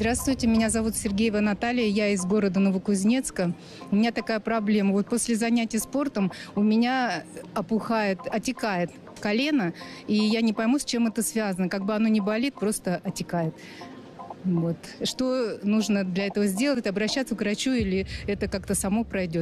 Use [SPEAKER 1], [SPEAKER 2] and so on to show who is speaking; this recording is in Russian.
[SPEAKER 1] Здравствуйте, меня зовут Сергеева Наталья, я из города Новокузнецка. У меня такая проблема. Вот после занятий спортом у меня опухает, отекает колено, и я не пойму, с чем это связано. Как бы оно не болит, просто отекает. Вот. Что нужно для этого сделать? Обращаться к врачу или это как-то само пройдет?